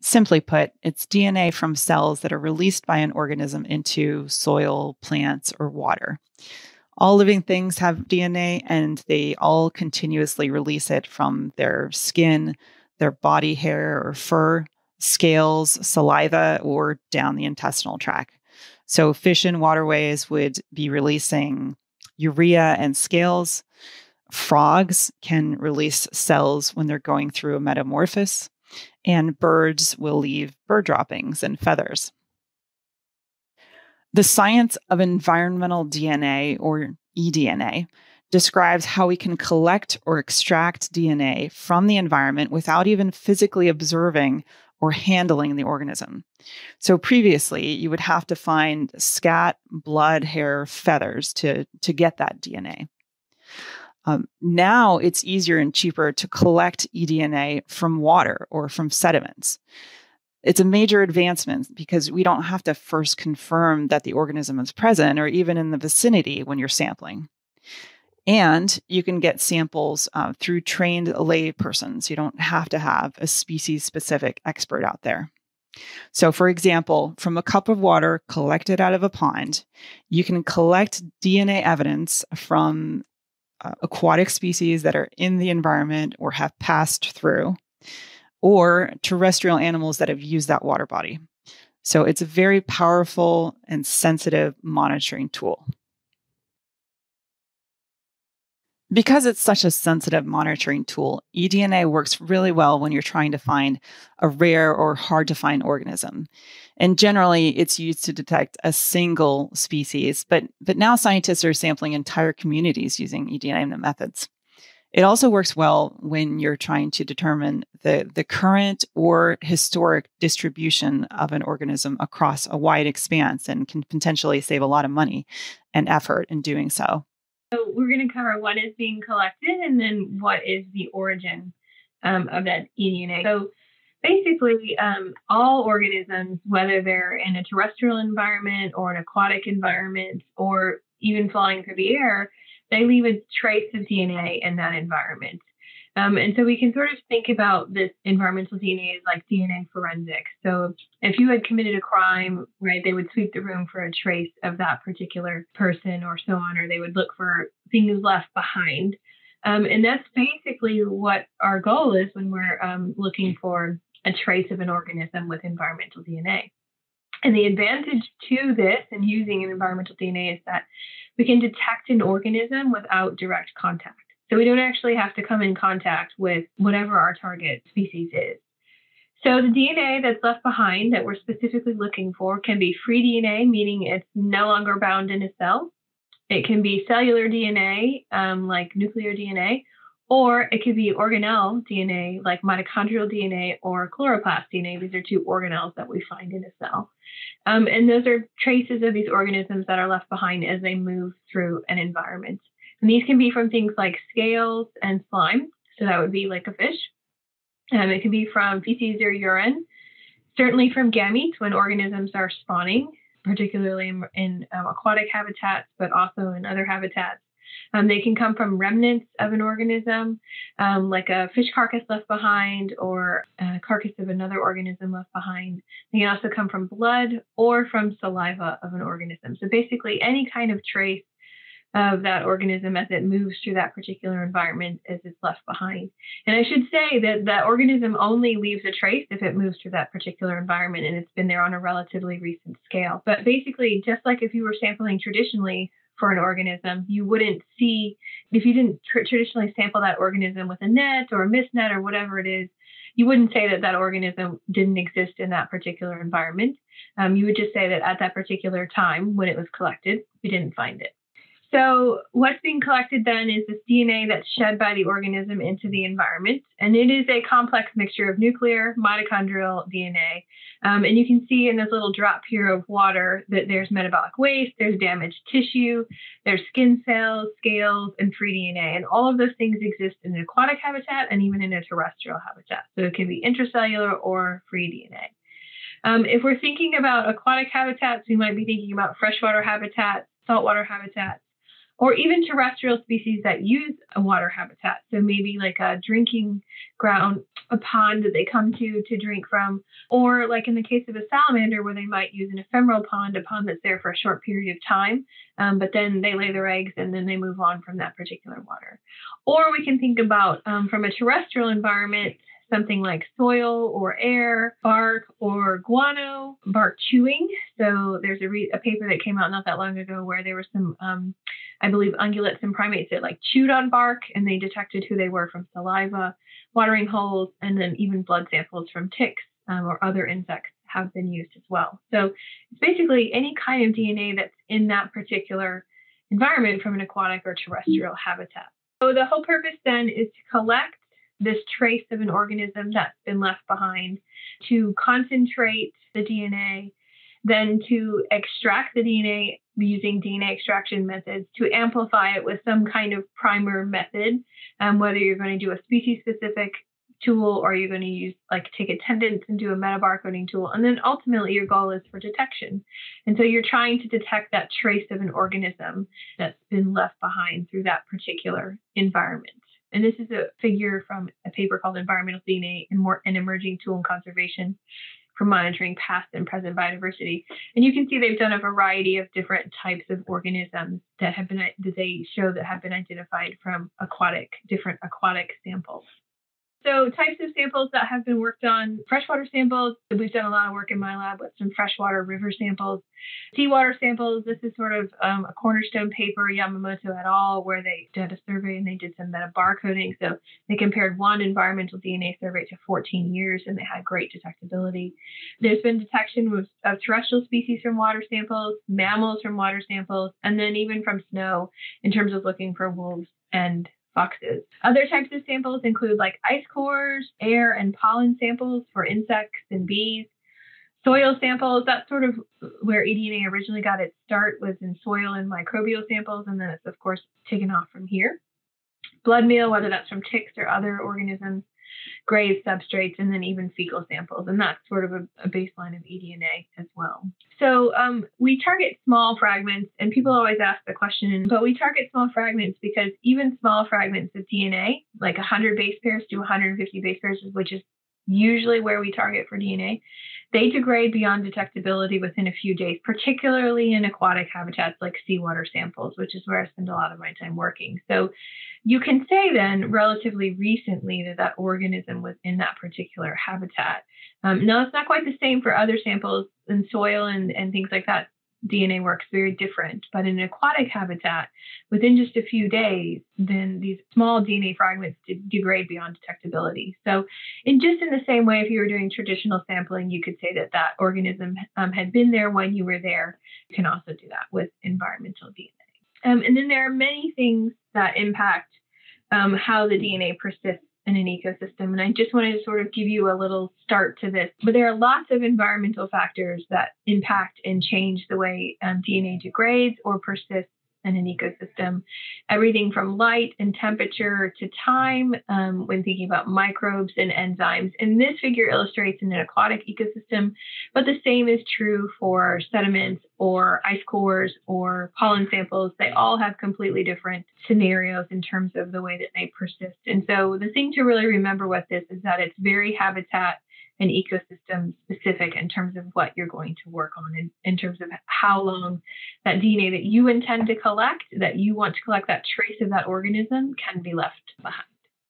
Simply put, it's DNA from cells that are released by an organism into soil, plants, or water. All living things have DNA and they all continuously release it from their skin, their body hair or fur, scales, saliva, or down the intestinal tract. So, fish in waterways would be releasing urea and scales. Frogs can release cells when they're going through a metamorphosis, and birds will leave bird droppings and feathers. The science of environmental DNA, or eDNA, describes how we can collect or extract DNA from the environment without even physically observing or handling the organism. So previously, you would have to find scat, blood, hair, feathers to, to get that DNA. Um, now it's easier and cheaper to collect eDNA from water or from sediments. It's a major advancement because we don't have to first confirm that the organism is present or even in the vicinity when you're sampling. And you can get samples uh, through trained lay persons. You don't have to have a species specific expert out there. So, for example, from a cup of water collected out of a pond, you can collect DNA evidence from uh, aquatic species that are in the environment or have passed through, or terrestrial animals that have used that water body. So, it's a very powerful and sensitive monitoring tool. Because it's such a sensitive monitoring tool, eDNA works really well when you're trying to find a rare or hard to find organism. And generally, it's used to detect a single species, but, but now scientists are sampling entire communities using eDNA methods. It also works well when you're trying to determine the, the current or historic distribution of an organism across a wide expanse and can potentially save a lot of money and effort in doing so. So we're going to cover what is being collected and then what is the origin um, of that eDNA. So basically, um, all organisms, whether they're in a terrestrial environment or an aquatic environment or even flying through the air, they leave a trace of DNA in that environment. Um, and so we can sort of think about this environmental DNA as like DNA forensics. So if you had committed a crime, right, they would sweep the room for a trace of that particular person or so on, or they would look for things left behind. Um, and that's basically what our goal is when we're um, looking for a trace of an organism with environmental DNA. And the advantage to this and using an environmental DNA is that we can detect an organism without direct contact. So we don't actually have to come in contact with whatever our target species is. So the DNA that's left behind that we're specifically looking for can be free DNA, meaning it's no longer bound in a cell. It can be cellular DNA, um, like nuclear DNA, or it could be organelle DNA, like mitochondrial DNA or chloroplast DNA. These are two organelles that we find in a cell. Um, and those are traces of these organisms that are left behind as they move through an environment. And these can be from things like scales and slime. So that would be like a fish. Um, it can be from feces or urine, certainly from gametes when organisms are spawning, particularly in, in um, aquatic habitats, but also in other habitats. Um, they can come from remnants of an organism, um, like a fish carcass left behind or a carcass of another organism left behind. They can also come from blood or from saliva of an organism. So basically, any kind of trace of that organism as it moves through that particular environment as it's left behind. And I should say that that organism only leaves a trace if it moves through that particular environment and it's been there on a relatively recent scale. But basically, just like if you were sampling traditionally for an organism, you wouldn't see, if you didn't tr- traditionally sample that organism with a net or a mist net or whatever it is, you wouldn't say that that organism didn't exist in that particular environment. Um, you would just say that at that particular time when it was collected, we didn't find it. So, what's being collected then is this DNA that's shed by the organism into the environment. And it is a complex mixture of nuclear, mitochondrial DNA. Um, and you can see in this little drop here of water that there's metabolic waste, there's damaged tissue, there's skin cells, scales, and free DNA. And all of those things exist in an aquatic habitat and even in a terrestrial habitat. So, it can be intracellular or free DNA. Um, if we're thinking about aquatic habitats, we might be thinking about freshwater habitats, saltwater habitats or even terrestrial species that use a water habitat. So maybe like a drinking ground, a pond that they come to to drink from, or like in the case of a salamander, where they might use an ephemeral pond, a pond that's there for a short period of time, um, but then they lay their eggs and then they move on from that particular water. Or we can think about um, from a terrestrial environment, something like soil or air, bark or guano, bark chewing. So there's a, re- a paper that came out not that long ago where there were some, um, I believe, ungulates and primates that like chewed on bark and they detected who they were from saliva, watering holes, and then even blood samples from ticks um, or other insects have been used as well. So it's basically any kind of DNA that's in that particular environment from an aquatic or terrestrial habitat. So the whole purpose then is to collect this trace of an organism that's been left behind, to concentrate the DNA, then to extract the DNA using DNA extraction methods, to amplify it with some kind of primer method, um, whether you're going to do a species specific tool or you're going to use like take attendance and do a metabarcoding tool. And then ultimately your goal is for detection. And so you're trying to detect that trace of an organism that's been left behind through that particular environment. And this is a figure from a paper called Environmental DNA and more an emerging tool in conservation for monitoring past and present biodiversity. And you can see they've done a variety of different types of organisms that have been that they show that have been identified from aquatic different aquatic samples. So, types of samples that have been worked on freshwater samples. We've done a lot of work in my lab with some freshwater river samples. Seawater samples, this is sort of um, a cornerstone paper, Yamamoto et al., where they did a survey and they did some meta barcoding. So, they compared one environmental DNA survey to 14 years and they had great detectability. There's been detection of, of terrestrial species from water samples, mammals from water samples, and then even from snow in terms of looking for wolves and foxes. Other types of samples include like ice cores, air and pollen samples for insects and bees, soil samples. That's sort of where eDNA originally got its start was in soil and microbial samples, and then it's of course taken off from here. Blood meal, whether that's from ticks or other organisms, grave substrates, and then even fecal samples. And that's sort of a, a baseline of eDNA as well. So um, we target small fragments, and people always ask the question, but we target small fragments because even small fragments of DNA, like 100 base pairs to 150 base pairs, which is usually where we target for DNA, they degrade beyond detectability within a few days, particularly in aquatic habitats like seawater samples, which is where I spend a lot of my time working. So you can say then relatively recently that that organism was in that particular habitat. Um, now, it's not quite the same for other samples in soil and, and things like that. DNA works very different, but in an aquatic habitat, within just a few days, then these small DNA fragments degrade beyond detectability. So, in just in the same way, if you were doing traditional sampling, you could say that that organism um, had been there when you were there. You can also do that with environmental DNA. Um, and then there are many things that impact um, how the DNA persists in an ecosystem. And I just wanted to sort of give you a little start to this. But there are lots of environmental factors that impact and change the way um, DNA degrades or persists in an ecosystem. Everything from light and temperature to time um, when thinking about microbes and enzymes. And this figure illustrates an aquatic ecosystem, but the same is true for sediments or ice cores or pollen samples. They all have completely different scenarios in terms of the way that they persist. And so the thing to really remember with this is that it's very habitat and ecosystem specific in terms of what you're going to work on in, in terms of how long that DNA that you intend to collect, that you want to collect that trace of that organism can be left behind.